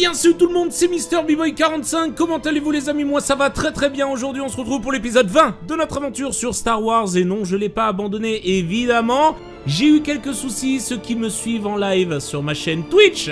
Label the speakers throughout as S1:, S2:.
S1: Bien salut tout le monde, c'est Mister boy 45 comment allez-vous les amis? Moi ça va très très bien, aujourd'hui on se retrouve pour l'épisode 20 de notre aventure sur Star Wars. Et non, je l'ai pas abandonné évidemment. J'ai eu quelques soucis, ceux qui me suivent en live sur ma chaîne Twitch.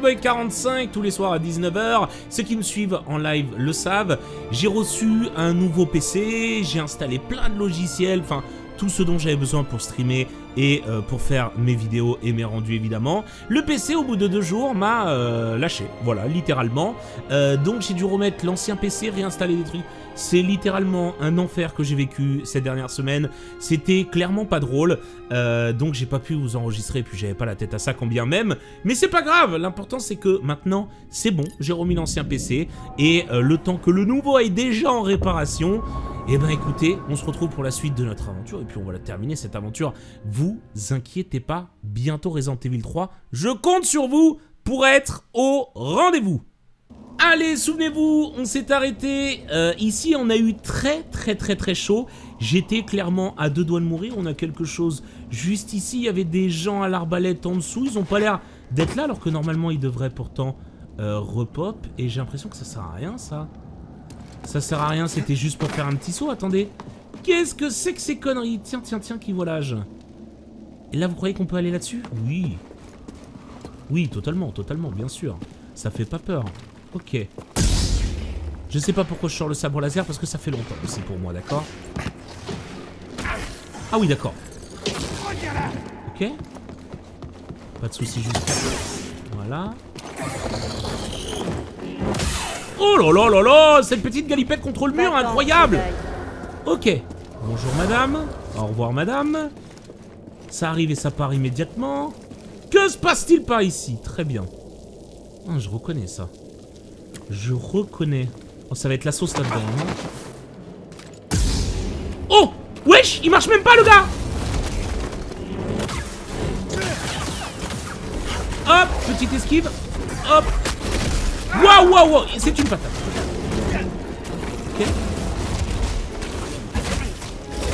S1: Boy 45 tous les soirs à 19h. Ceux qui me suivent en live le savent. J'ai reçu un nouveau PC, j'ai installé plein de logiciels, enfin tout ce dont j'avais besoin pour streamer et euh, pour faire mes vidéos et mes rendus évidemment. Le PC au bout de deux jours m'a euh, lâché, voilà, littéralement. Euh, donc j'ai dû remettre l'ancien PC, réinstaller des trucs. C'est littéralement un enfer que j'ai vécu ces dernières semaines. C'était clairement pas drôle, donc j'ai pas pu vous enregistrer, puis j'avais pas la tête à ça quand bien même. Mais c'est pas grave, l'important c'est que maintenant c'est bon, j'ai remis l'ancien PC, et le temps que le nouveau est déjà en réparation, et eh ben écoutez, on se retrouve pour la suite de notre aventure, et puis on va la terminer cette aventure. Vous inquiétez pas, bientôt Resident Evil 3, je compte sur vous pour être au rendez-vous. Allez, souvenez-vous, on s'est arrêté. Euh, ici, on a eu très très très très chaud. J'étais clairement à deux doigts de mourir. On a quelque chose juste ici. Il y avait des gens à l'arbalète en dessous. Ils ont pas l'air d'être là, alors que normalement, ils devraient pourtant euh, repop. Et j'ai l'impression que ça sert à rien, ça. Ça sert à rien, c'était juste pour faire un petit saut. Attendez. Qu'est-ce que c'est que ces conneries? Tiens, tiens, tiens, qui volage et là, vous croyez qu'on peut aller là-dessus? Oui. Oui, totalement, totalement, bien sûr. Ça fait pas peur. Ok. Je sais pas pourquoi je sors le sabre laser, parce que ça fait longtemps aussi pour moi, d'accord? Ah oui, d'accord. Ok. Pas de soucis juste. Voilà. Oh là là là là Cette petite galipette contre le mur, incroyable Ok. Bonjour madame. Au revoir madame. Ça arrive et ça part immédiatement. Que se passe-t-il par ici? Très bien. Ah, je reconnais ça. Je reconnais. Oh, ça va être la sauce là-dedans, hein. Oh Wesh Il marche même pas, le gars Hop Petite esquive. Hop Waouh, waouh, waouh C'est une patate. Ok.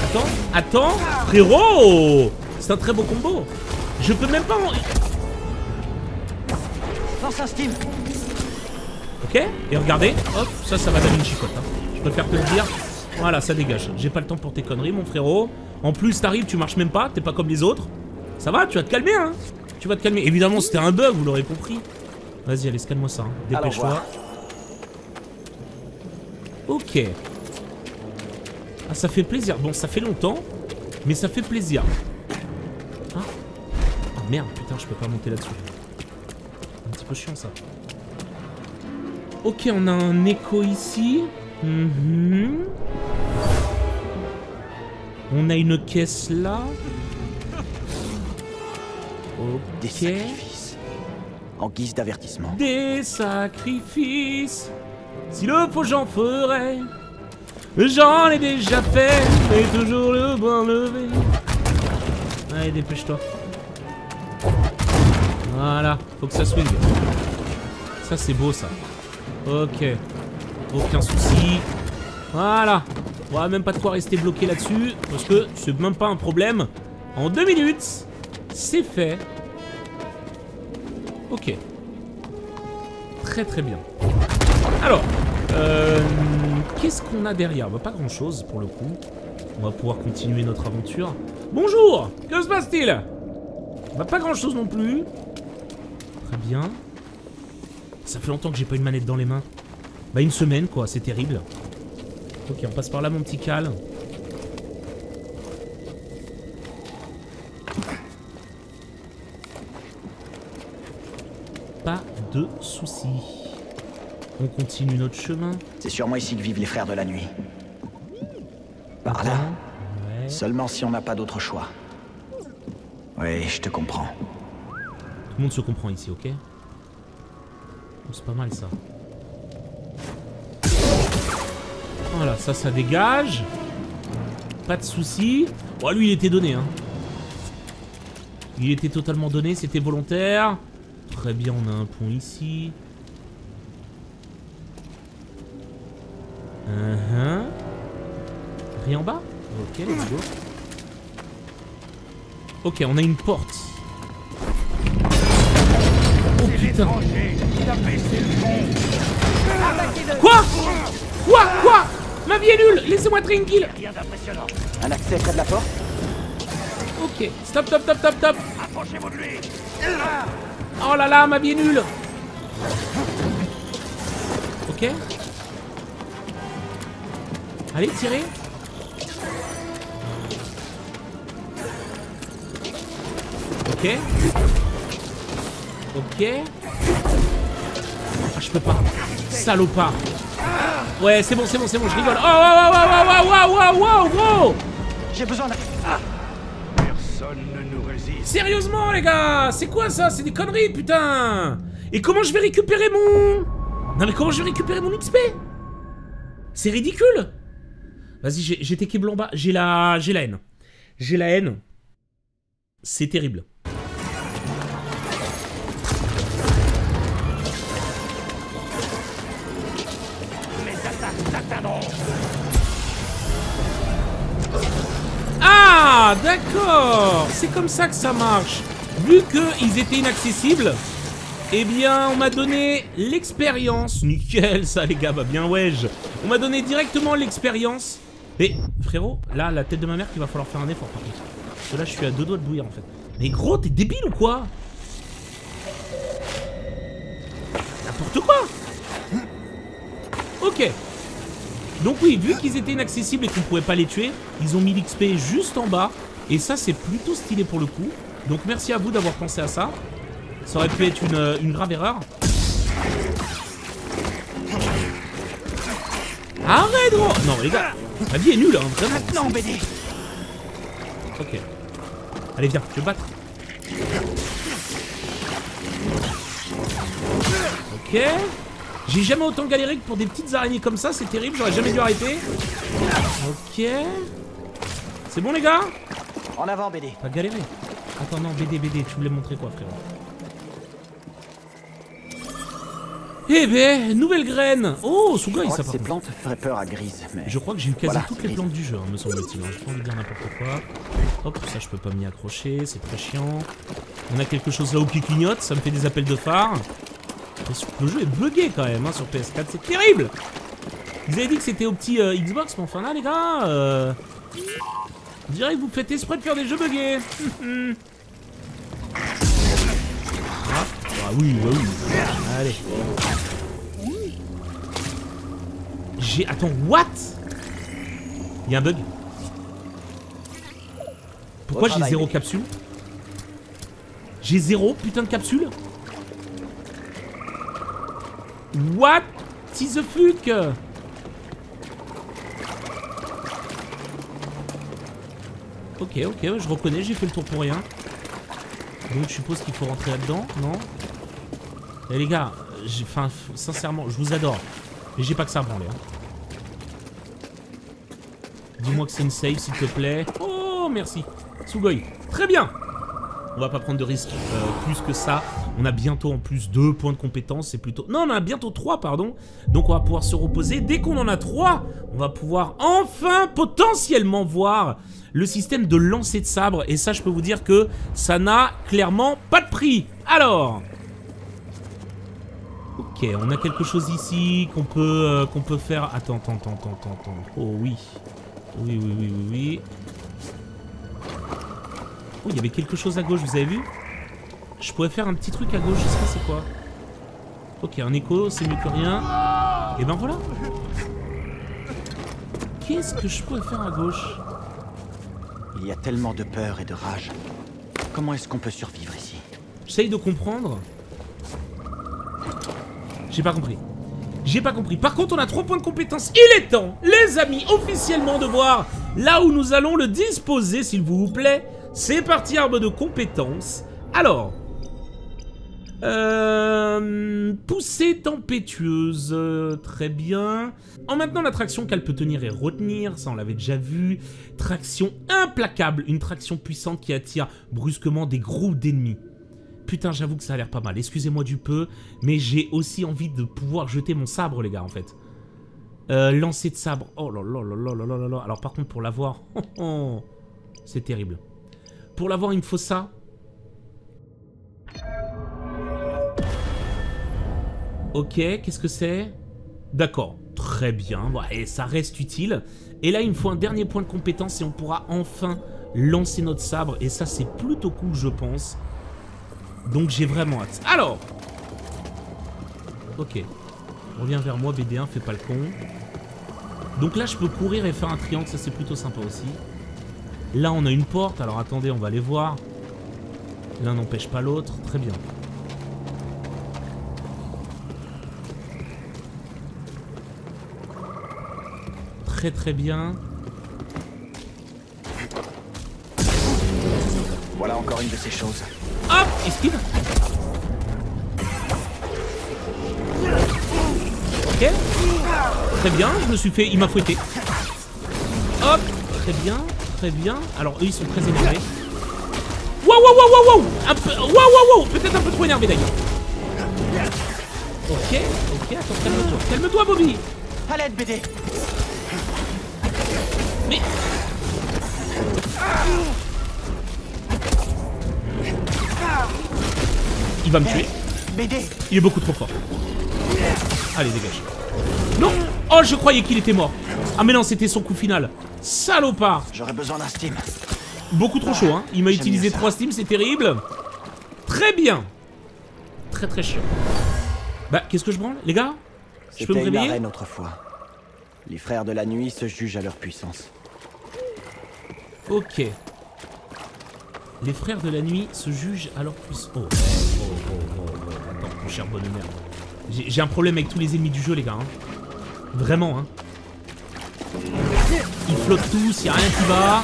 S1: Attends, attends Frérot c'est un très beau combo. Je peux même pas en... Ok, et regardez, hop, ça, ça va donner une chicotte. Hein. Je préfère te le dire. Voilà, ça dégage. J'ai pas le temps pour tes conneries, mon frérot. En plus, t'arrives, tu marches même pas, t'es pas comme les autres. Ça va, tu vas te calmer, hein Tu vas te calmer. Évidemment, c'était un bug, vous l'aurez compris. Vas-y, allez, scanne-moi ça. Hein. Dépêche-toi. Ok. Ah, ça fait plaisir. Bon, ça fait longtemps, mais ça fait plaisir. Merde, putain, je peux pas monter là-dessus. Un petit peu chiant, ça. Ok, on a un écho ici. Mhm. On a une caisse là.
S2: Ok. En guise d'avertissement.
S1: Des sacrifices. Si le faut, j'en ferai. J'en ai déjà fait, mais toujours le bras levé. Allez, dépêche-toi. Voilà, faut que ça swing. Ça, c'est beau, ça. Ok. Aucun souci. Voilà. On va même pas de quoi rester bloqué là-dessus. Parce que c'est même pas un problème. En deux minutes, c'est fait. Ok. Très très bien. Alors, euh, qu'est-ce qu'on a derrière? Bah, Pas grand-chose pour le coup. On va pouvoir continuer notre aventure. Bonjour Que se passe-t-il? Bah, Pas grand-chose non plus. Très bien. Ça fait longtemps que j'ai pas une manette dans les mains. Bah une semaine quoi, c'est terrible. Ok, on passe par là mon petit cal. De soucis. On continue notre chemin.
S2: C'est sûrement ici que vivent les frères de la nuit. Par là Seulement si on n'a pas d'autre choix. Oui, je te comprends.
S1: Tout le monde se comprend ici, ok C'est pas mal ça. Voilà, ça, ça dégage. Pas de soucis. Bon, lui, il était donné, hein. Il était totalement donné, c'était volontaire. Très bien, on a un pont ici. Uh Rien en bas Ok, let's go. Ok, on a une porte. Quoi? Quoi? Quoi? Ma vie est nulle. Laissez-moi tranquille.
S2: Rien d'impressionnant. Un accès près de la porte?
S1: Ok, stop, stop, stop, stop, stop.
S2: Approchez-vous de lui
S1: Oh là là, ma vie est nulle Ok. Allez, tirez Ok. Ok. Ah, je peux pas. Salopard. Ouais, c'est bon, c'est bon, c'est bon, je rigole. Oh, wow, wow, wow, wow, wow, wow, wow, wow
S2: J'ai besoin d'un...
S1: Sérieusement, les gars C'est quoi ça? C'est des conneries, putain Et comment je vais récupérer mon... Non mais comment je vais récupérer mon XP C'est ridicule Vas-y, en bas. J'ai la... J'ai la haine. J'ai la haine. C'est terrible. Ah, d'accord C'est comme ça que ça marche. Vu qu'ils étaient inaccessibles, eh bien, on m'a donné l'expérience. Nickel, ça, les gars, bah bien ouais. On m'a donné directement l'expérience. Mais, frérot, là, la tête de ma mère qu'il va falloir faire un effort, par contre. Parce que là, je suis à deux doigts de bouillir, en fait. Mais gros, t'es débile ou quoi? N'importe quoi Ok. Donc oui, vu qu'ils étaient inaccessibles et qu'on pouvait pas les tuer, ils ont mis l'XP juste en bas. Et ça, c'est plutôt stylé pour le coup. Donc merci à vous d'avoir pensé à ça. Ça aurait pu être une, euh, une grave erreur. Arrête gros Non les gars, la vie est nulle hein, vraiment.
S2: Maintenant, BD
S1: Ok. Allez viens, je vais battre. Ok. J'ai jamais autant galéré que pour des petites araignées comme ça, c'est terrible, j'aurais jamais dû arrêter. Ok. C'est bon les gars?
S2: En avant, BD
S1: T'as galéré. Attends non, BD, BD, tu voulais montrer quoi frérot Eh ben, nouvelle graine Oh,
S2: crois
S1: ça
S2: que
S1: par
S2: ces plantes feraient peur à Grise, mais...
S1: Je crois que j'ai eu quasi
S2: Voilà,
S1: toutes les plantes du jeu, hein, me semble-t-il. hein. J'ai pas envie de dire n'importe quoi. Hop, ça je peux pas m'y accrocher, c'est très chiant. On a quelque chose là-haut qui clignote, ça me fait des appels de phare. Le jeu est bugué quand même hein, sur PS4, c'est terrible Vous avez dit que c'était au petit euh, Xbox, mais enfin là les gars, euh... On dirait que vous faites exprès de faire des jeux buggés. ah, ah oui, bah oui. Allez. J'ai... Attends, what? Il y a un bug Pourquoi j'ai zéro capsule? J'ai zéro putain de capsule? What is the fuck? Ok, ok, je reconnais, j'ai fait le tour pour rien. Donc je suppose qu'il faut rentrer là-dedans, non? Eh les gars, enfin, sincèrement, je vous adore. Mais j'ai pas que ça à branler. hein. Dis-moi que c'est une save, s'il te plaît. Oh, merci. Sugoi. Très bien. On va pas prendre de risques euh, plus que ça. On a bientôt en plus deux points de compétence. C'est plutôt... Non, on a bientôt trois, pardon. Donc on va pouvoir se reposer. Dès qu'on en a trois, on va pouvoir enfin potentiellement voir le système de lancer de sabre. Et ça, je peux vous dire que ça n'a clairement pas de prix. Alors... Ok, on a quelque chose ici qu'on peut, euh, peut faire... Attends, attends, attends, attends, attends. Oh oui. Oui, oui, oui, oui, oui. Oh, il y avait quelque chose à gauche, vous avez vu? Je pourrais faire un petit truc à gauche, c'est quoi. Ok, un écho, c'est mieux que rien. Et ben voilà. Qu'est-ce que je pourrais faire à gauche
S2: Il y a tellement de peur et de rage. Comment est-ce qu'on peut survivre ici
S1: J'essaye de comprendre. J'ai pas compris. J'ai pas compris. Par contre, on a 3 points de compétence. Il est temps, les amis, officiellement de voir là où nous allons le disposer, s'il vous plaît. C'est parti, arbre de compétences. Alors. Euh, poussée tempétueuse, très bien. En maintenant la traction qu'elle peut tenir et retenir, ça on l'avait déjà vu. Traction implacable, une traction puissante qui attire brusquement des groupes d'ennemis. Putain, j'avoue que ça a l'air pas mal, excusez-moi du peu, mais j'ai aussi envie de pouvoir jeter mon sabre, les gars, en fait. Euh, lancer de sabre, oh là là là là là là là. Alors par contre, pour l'avoir, oh, oh, c'est terrible. Pour l'avoir, il me faut ça, Ok, qu'est-ce que c'est? D'accord, très bien, et ça reste utile. Et là, il me faut un dernier point de compétence et on pourra enfin lancer notre sabre. Et ça, c'est plutôt cool, je pense. Donc, j'ai vraiment hâte. Alors Ok. Reviens vers moi, BD1, fais pas le con. Donc là, je peux courir et faire un triangle, ça c'est plutôt sympa aussi. Là, on a une porte, alors attendez, on va aller voir. L'un n'empêche pas l'autre, très bien. Très très bien.
S2: Voilà encore une de ces choses.
S1: Hop Esquive Ok. Très bien, je me suis fait... Il m'a fouetté. Hop Très bien, très bien. Alors, eux, ils sont très énervés. Wow, wow, wow, wow, wow Un peu... Wow, wow, wow Peut-être un peu trop énervé, d'ailleurs. Ok, ok, attends, calme-toi. Calme-toi, Bobby
S2: À l'aide, BD
S1: Mais... Il va me tuer. Il est beaucoup trop fort. Allez, dégage. Non Oh, je croyais qu'il était mort. Ah, mais non, c'était son coup final. Salopard
S2: J'aurais besoin d'un steam.
S1: Beaucoup trop chaud, hein. Il m'a utilisé
S2: bien ça.
S1: 3 steams, c'est terrible. Très bien. Très très chiant. Bah, qu'est-ce que je branle, les gars? Je peux me réveiller?
S2: autrefois. Les frères de la nuit se jugent à leur puissance.
S1: Ok. Les frères de la nuit se jugent à leur puissance. Oh, oh, oh, oh, oh. Attends, mon cher bonheur. J'ai un problème avec tous les ennemis du jeu, les gars. hein. Vraiment, hein. Ils flottent tous, y a rien qui va.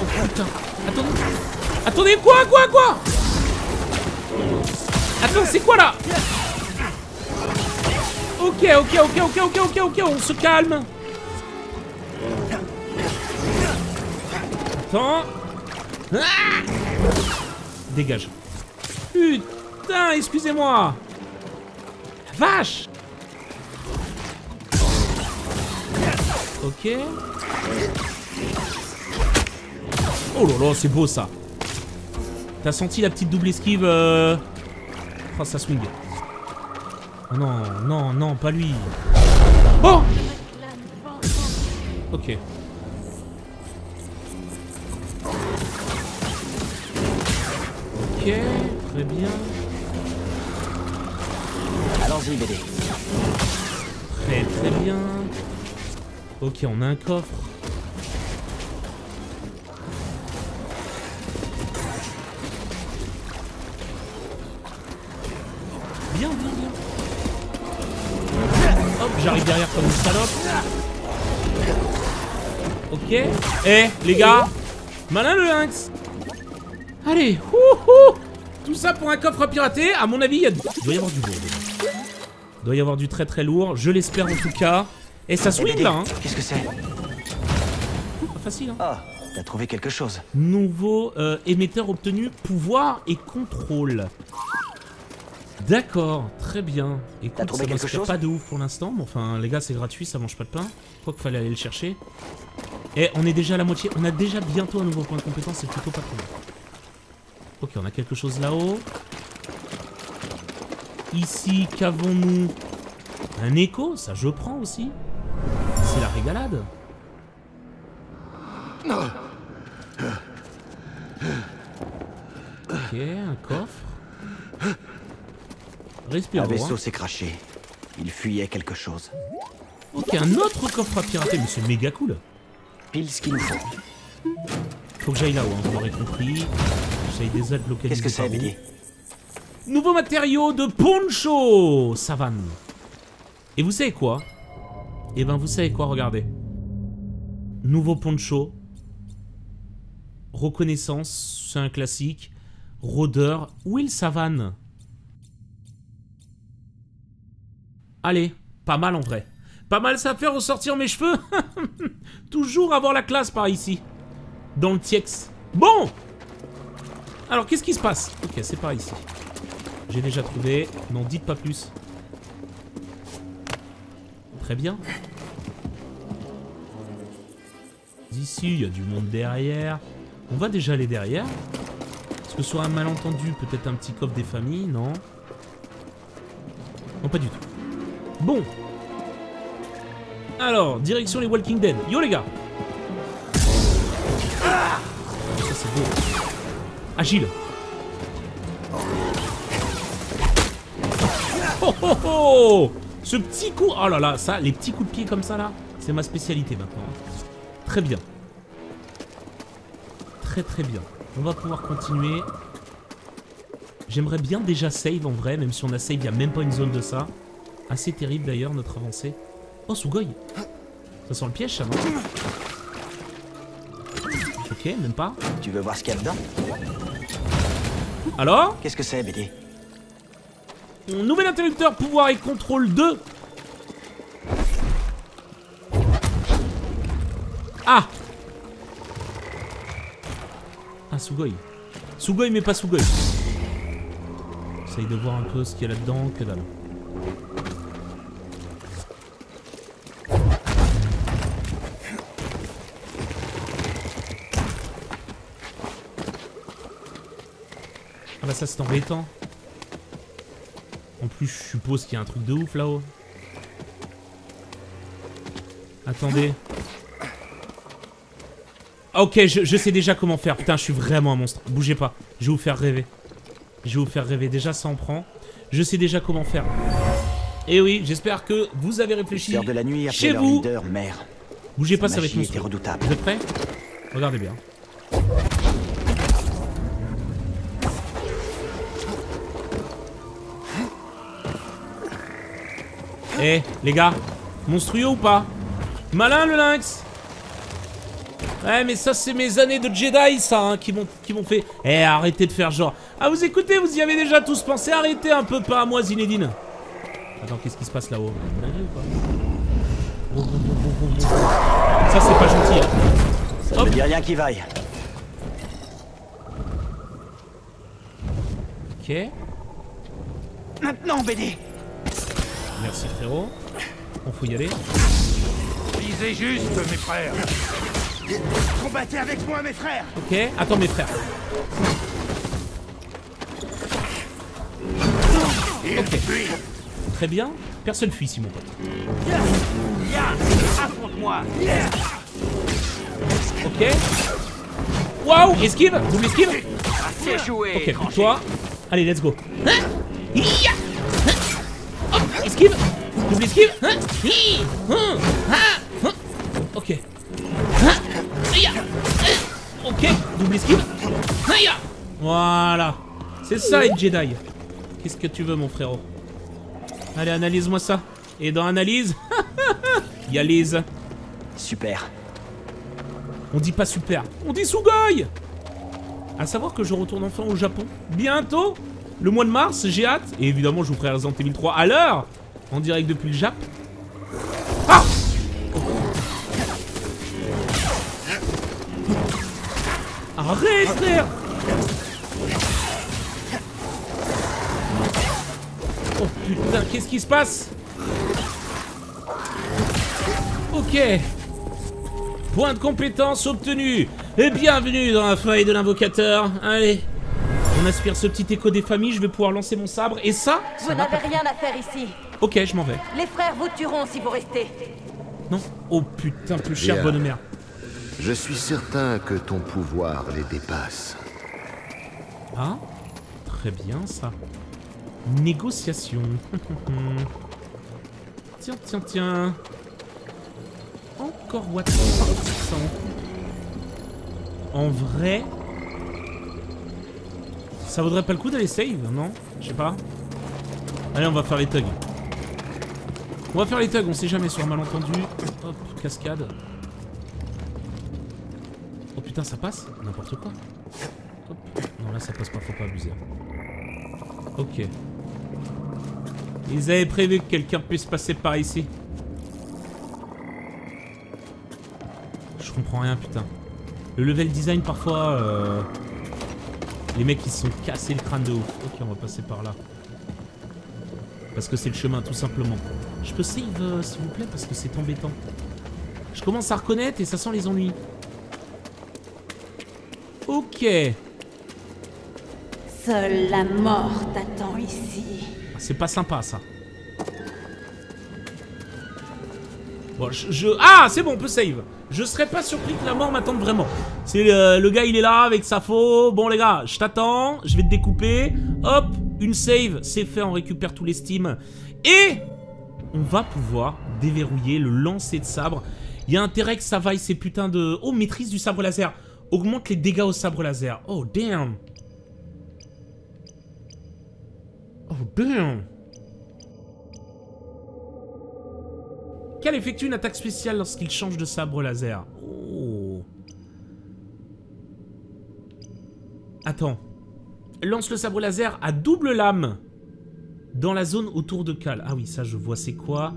S1: Oh putain. Attendez. Attendez, quoi, quoi, quoi? Attends, c'est quoi là? Ok, ok, ok, ok, ok, ok, ok, on se calme. Attends. Ah Dégage. Putain, excusez-moi. Vache. Ok. Oh là là, c'est beau ça. T'as senti la petite double esquive euh... Oh, ça swing? Oh non, non, non, pas lui. Oh Ok. Ok, très bien.
S2: Allons-y, BD.
S1: Très très bien. Ok, on a un coffre. Bien, bien, bien. J'arrive derrière comme une salope. Ok. Eh, les gars. Malin le lynx. Allez, wouhou Tout ça pour un coffre piraté. À mon avis, il y a... il doit y avoir du lourd. Il doit y avoir du très très lourd. Je l'espère en tout cas. Et ça swing là, hein.
S2: Qu'est-ce que c'est
S1: Pas facile, hein.
S2: Ah, t'as trouvé quelque chose.
S1: Nouveau euh, émetteur obtenu, pouvoir et contrôle. D'accord, très bien. Écoute,
S2: trouvé
S1: ça
S2: quelque chose
S1: pas de ouf pour l'instant, mais enfin, les gars, c'est gratuit, ça mange pas de pain. Quoi qu'il fallait aller le chercher. Et on est déjà à la moitié, on a déjà bientôt un nouveau point de compétence, c'est plutôt pas trop mal. Ok, on a quelque chose là-haut. Ici, qu'avons-nous? Un écho, ça je prends aussi. C'est la régalade. Ok, un coffre. Respire.
S2: Un vaisseau s'est craché. Il fuyait quelque chose.
S1: Ok, un autre coffre à pirater, mais c'est méga cool.
S2: Pile ce qu'il nous faut.
S1: Faut que j'aille là-haut, hein, vous l'aurez compris. J'aille déjà de localiser
S2: Qu'est-ce que. BD
S1: Nouveau matériau de poncho Savane. Et vous savez quoi? Eh ben, vous savez quoi, regardez. Nouveau poncho. Reconnaissance, c'est un classique. Rôdeur. Où est le savane? Allez, pas mal en vrai. Pas mal ça fait ressortir mes cheveux. Toujours avoir la classe par ici. Dans le Tiex. Bon Alors, qu'est-ce qui se passe Ok, c'est par ici. J'ai déjà trouvé. N'en dites pas plus. Très bien. Ici, il y a du monde derrière. On va déjà aller derrière. Est-ce que sur un malentendu, peut-être un petit coffre des familles? Non. Non, pas du tout. Bon. Alors, direction les Walking Dead. Yo les gars c'est beau. Agile. Oh oh oh Ce petit coup... Oh là là, ça, les petits coups de pied comme ça là, c'est ma spécialité maintenant. Très bien. Très très bien. On va pouvoir continuer. J'aimerais bien déjà save en vrai, même si on a save, il n'y a même pas une zone de ça. Assez terrible d'ailleurs notre avancée. Oh, Sugoi Ça sent le piège ça, non Ok, même pas.
S2: Tu veux voir ce qu'il y a dedans
S1: Alors
S2: Qu'est-ce que c'est, BD
S1: Nouvel interrupteur pouvoir et contrôle 2. Ah Ah, Sugoi. Sugoi, mais pas Sugoi. Essaye de voir un peu ce qu'il y a là-dedans, que dalle. Bah ça c'est embêtant. En plus je suppose qu'il y a un truc de ouf là-haut. Attendez. Ok, je, je sais déjà comment faire. Putain, je suis vraiment un monstre. Bougez pas. Je vais vous faire rêver. Je vais vous faire rêver. Déjà, ça en prend. Je sais déjà comment faire. Et oui, j'espère que vous avez réfléchi
S2: Sœurs de la nuit
S1: chez vous.
S2: leader mère.
S1: Bougez pas, ça va être. Vous êtes prêts? Regardez bien. Eh, les gars, monstrueux ou pas? Malin le lynx? Ouais, mais ça, c'est mes années de Jedi, ça, hein, qui m'ont qui m'ont fait... Eh, arrêtez de faire genre... Ah, vous écoutez, vous y avez déjà tous pensé, arrêtez un peu, pas à moi, Zinedine. Attends, qu'est-ce qui se passe là-haut? Ça, c'est pas gentil, hein.
S2: Ça ne dit rien qui vaille.
S1: Ok.
S2: Maintenant, BD
S1: Merci frérot. On faut y aller.
S3: Visez juste, mes frères.
S2: Combattez avec moi, mes frères
S1: Ok. Attends mes frères. Ok. Très bien. Personne fuit ici mon pote.
S3: Affronte-moi.
S1: Ok. Waouh Esquive Double esquive
S3: Assez joué.
S1: Ok, toi. Allez, let's go. Hein esquive Double esquive Hein? Hi Hein? Ah Hein? Ok. Ok, double esquive Voilà. C'est ça les Jedi. Qu'est-ce que tu veux mon frérot? Allez, analyse-moi ça. Et dans analyse, il y a Lise.
S2: Super.
S1: On dit pas super, on dit Sugoi À savoir que je retourne enfin au Japon. Bientôt Le mois de mars, j'ai hâte. Et évidemment, je vous ferai Resident Evil 3 à l'heure En direct depuis le Jap. Ah Arrête, frère. Oh putain, qu'est-ce qui se passe? Ok. Point de compétence obtenu. Et bienvenue dans la faille de l'invocateur. Allez. On aspire ce petit écho des familles, je vais pouvoir lancer mon sabre. Et ça,
S4: Vous
S1: ça va
S4: n'avez rien à faire ici.
S1: Ok, je m'en vais.
S4: Les frères vous tueront si vous restez.
S1: Non Oh putain, plus cher, bonne mère.
S5: Je suis certain que ton pouvoir les dépasse.
S1: Ah Très bien, ça. Négociation. tiens, tiens, tiens. Encore Watson 600. En vrai... Ça vaudrait pas le coup d'aller save, non? Je sais pas. Allez, on va faire les thugs. On va faire les thugs, on sait jamais sur un malentendu. Hop, cascade. Oh putain, ça passe? N'importe quoi. Hop. Non, là ça passe pas, faut pas abuser. Ok. Ils avaient prévu que quelqu'un puisse passer par ici. Je comprends rien, putain. Le level design, parfois, euh, les mecs ils se sont cassés le crâne de ouf. Ok, on va passer par là. Parce que c'est le chemin, tout simplement. Je peux save, euh, s'il vous plaît, parce que c'est embêtant. Je commence à reconnaître et ça sent les ennuis. Ok.
S4: Seule la mort t'attend ici.
S1: Ah, C'est pas sympa ça. Bon, je... je- Ah, c'est bon, on peut save. Je serais pas surpris que la mort m'attende vraiment. C'est euh, le gars, il est là avec sa faux. Bon les gars, je t'attends, je vais te découper. Hop, une save, c'est fait, on récupère tous les steams. Et on va pouvoir déverrouiller le lancer de sabre. Il y a intérêt que ça vaille ces putains de... Oh, maîtrise du sabre laser. Augmente les dégâts au sabre laser. Oh, damn. Oh, damn. Quel effectue une attaque spéciale lorsqu'il change de sabre laser? Oh. Attends. Lance le sabre laser à double lame dans la zone autour de Cal. Ah oui, ça je vois c'est quoi?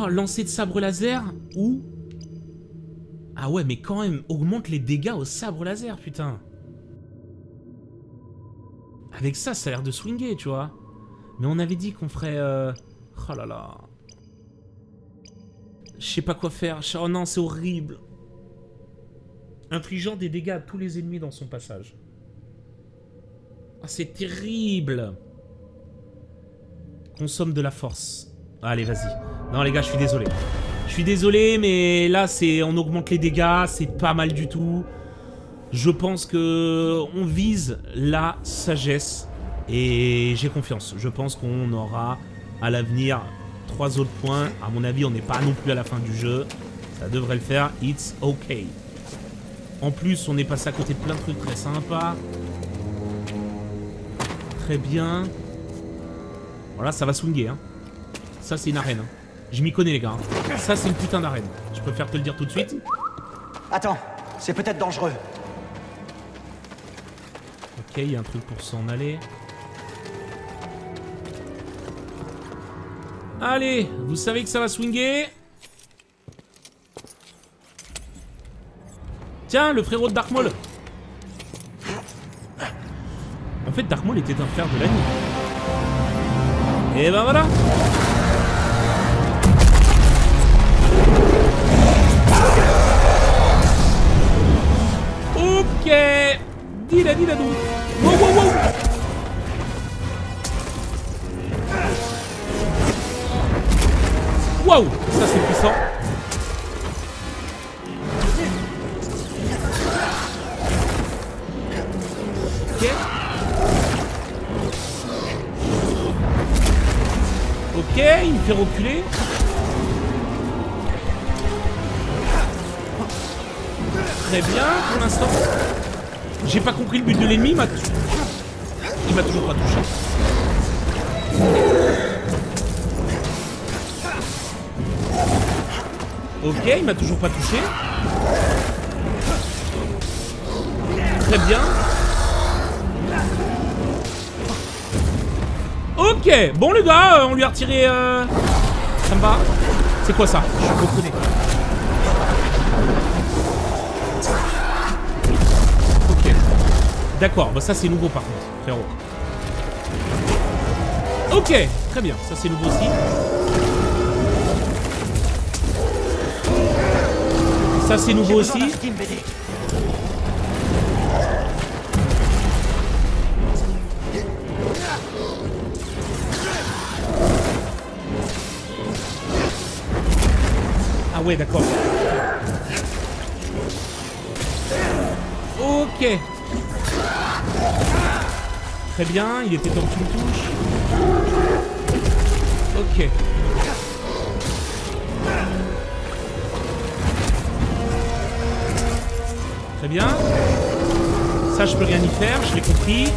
S1: Oh, lancer de sabre laser ou... Ah ouais, mais quand même, augmente les dégâts au sabre laser, putain. Avec ça, ça a l'air de swinger, tu vois. Mais on avait dit qu'on ferait... euh, Oh là là. Je sais pas quoi faire. Oh non, c'est horrible. Infligeant des dégâts à tous les ennemis dans son passage. Ah, c'est terrible. Consomme de la force. Allez, vas-y. Non, les gars, je suis désolé. Je suis désolé, mais là, c'est on augmente les dégâts. C'est pas mal du tout. Je pense que on vise la sagesse. Et j'ai confiance. Je pense qu'on aura à l'avenir trois autres points. À mon avis, on n'est pas non plus à la fin du jeu. Ça devrait le faire. It's okay. En plus, on est passé à côté de plein de trucs très sympas. Très bien. Voilà, ça va swinguer. Hein. Ça, c'est une arène. hein. Je m'y connais, les gars. hein. Ça, c'est une putain d'arène. Je préfère te le dire tout de suite.
S2: Attends, c'est peut-être dangereux.
S1: Ok, il y a un truc pour s'en aller. Allez, vous savez que ça va swinger. Tiens, le frérot de Dark Maul. En fait, Dark Maul était un frère de la nuit. Et ben voilà. Ok. Dila dila dou. Wow wow wow. Wow, ça c'est puissant. Reculer. Très bien, pour l'instant. J'ai pas compris le but de l'ennemi, m'a... Il m'a toujours pas touché. Ok, il m'a toujours pas touché. Très bien. Ok, bon les gars, euh, on lui a retiré... euh, Ça me va C'est quoi ça? Je reconnais. Ok. D'accord, bah ça c'est nouveau par contre, frérot. Ok, très bien, ça c'est nouveau aussi. Ça c'est nouveau aussi. Ouais, d'accord. Ok. Très bien, il était temps que tu me touches. Ok. Très bien. Ça, je peux rien y faire, je l'ai compris.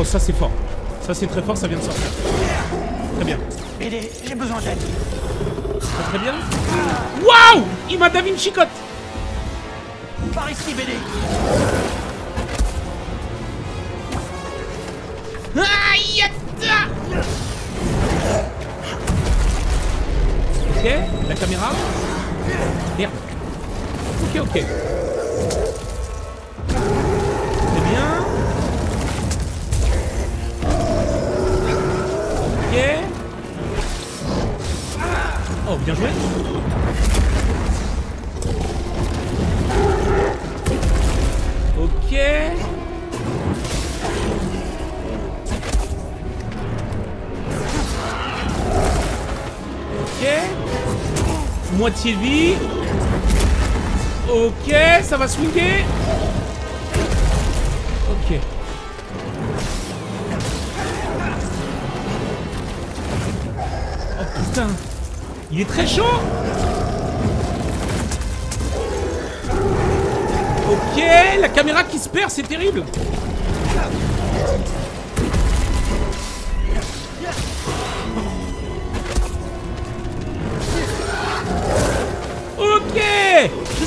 S1: Oh, ça c'est fort. Ça c'est très fort, ça vient de sortir. Très bien.
S2: J'ai besoin d'aide.
S1: Très très bien. Waouh Il m'a Da Vinci Code
S2: Par ici, BD.
S1: Aïe Ok, la caméra. Merde. Ok, ok. Moitié. Ok, ça va swinguer. Ok. Oh putain. Il est très chaud. Ok, la caméra qui se perd, c'est terrible.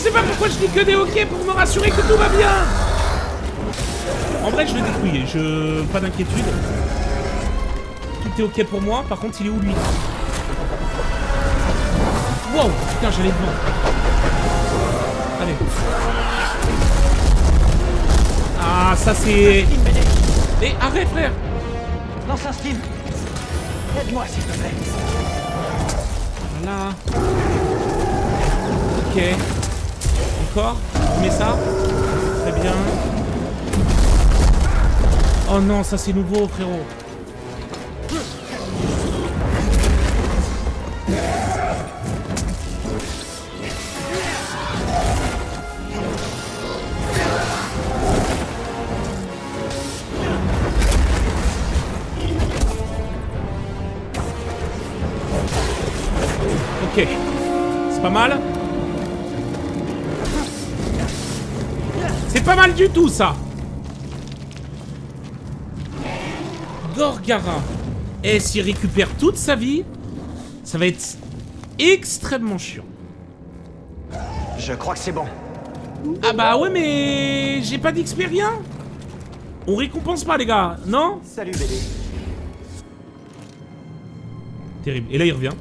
S1: Sais pas pourquoi je dis que des ok pour me rassurer que tout va bien En vrai, je le détruis, je... pas d'inquiétude. Tout est ok pour moi, par contre, il est où lui? Wow Putain, j'allais devant. Allez. Ah, ça c'est... Eh, arrête, frère
S2: Lance un steam Aide-moi, s'il te plaît
S1: Voilà. Ok. Encore On met ça Très bien. Oh non, ça c'est nouveau, frérot. Ok. C'est pas mal. C'est pas mal du tout, ça Gorgara. Et s'il récupère toute sa vie, ça va être extrêmement chiant.
S2: Je crois que c'est bon.
S1: Ah bah ouais, mais j'ai pas d'XP rien. On récompense pas, les gars, non?
S2: Salut, bébé.
S1: Terrible. Et là, il revient.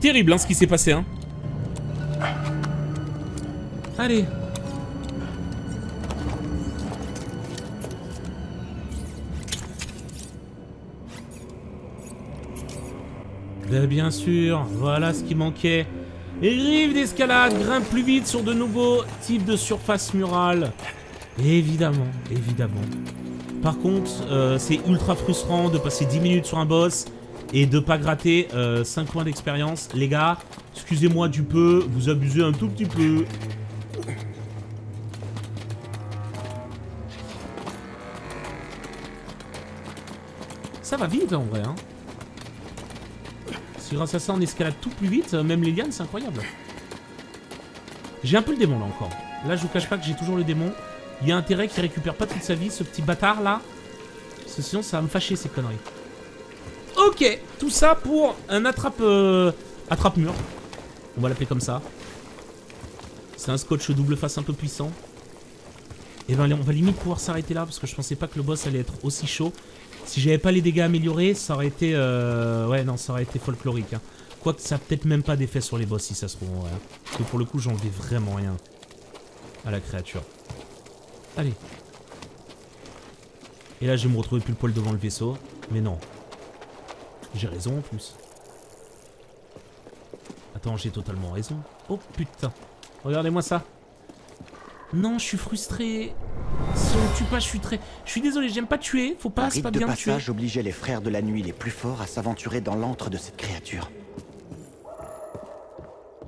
S1: Terrible, hein, ce qui s'est passé, hein. Allez. Bien sûr, voilà ce qui manquait. Rive d'escalade, grimpe plus vite sur de nouveaux types de surface murale. Évidemment, évidemment. Par contre, euh, c'est ultra frustrant de passer 10 minutes sur un boss et de pas gratter euh, 5 points d'expérience. Les gars, excusez-moi du peu, vous abusez un tout petit peu. Ça va vite en vrai, hein. Si grâce à ça on escalade tout plus vite, euh, même les lianes, c'est incroyable. J'ai un peu le démon là encore. Là, je vous cache pas que j'ai toujours le démon. Il y a intérêt qu'il récupère pas toute sa vie, ce petit bâtard là. Parce que sinon, ça va me fâcher ces conneries. Ok, tout ça pour un attrape euh, mur. On va l'appeler comme ça. C'est un scotch double face un peu puissant. Et ben on va limite pouvoir s'arrêter là parce que je pensais pas que le boss allait être aussi chaud. Si j'avais pas les dégâts améliorés, ça aurait été euh, ouais non, ça aurait été folklorique. Hein. Quoique ça a peut-être même pas d'effet sur les boss si ça se trouve. Parce que pour le coup, j'enlevais vraiment rien à la créature. Allez. Et là, je vais me retrouver plus le poil devant le vaisseau. Mais non. J'ai raison en plus. Attends, j'ai totalement raison. Oh putain. Regardez-moi ça. Non, je suis frustré. Si on tue pas, je suis très... Je suis désolé, j'aime pas tuer. Faut pas, c'est pas
S2: de
S1: bien de
S2: passage obligeait les frères de la nuit les plus forts à s'aventurer dans l'antre de cette créature.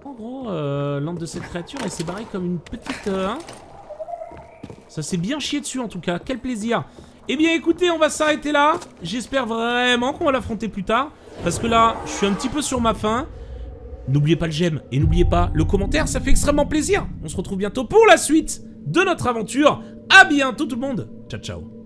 S1: En gros, euh, l'âme de cette créature, elle s'est barrée comme une petite... euh, hein Ça s'est bien chié dessus en tout cas, quel plaisir Eh bien écoutez, on va s'arrêter là. J'espère vraiment qu'on va l'affronter plus tard. Parce que là, je suis un petit peu sur ma faim. N'oubliez pas le j'aime et n'oubliez pas le commentaire, ça fait extrêmement plaisir. On se retrouve bientôt pour la suite de notre aventure. À bientôt tout le monde. Ciao ciao.